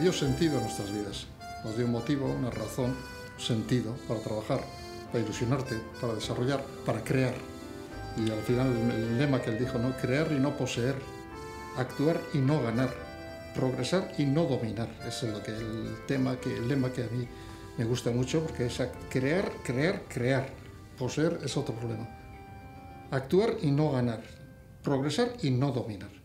Dio sentido a nuestras vidas, nos dio un motivo, una razón, sentido para trabajar, para ilusionarte, para desarrollar, para crear. Y al final el lema que él dijo, ¿no? crear y no poseer, actuar y no ganar, progresar y no dominar. Es lo que el tema que el lema que a mí me gusta mucho porque es crear, crear, crear. Poseer es otro problema. Actuar y no ganar, progresar y no dominar.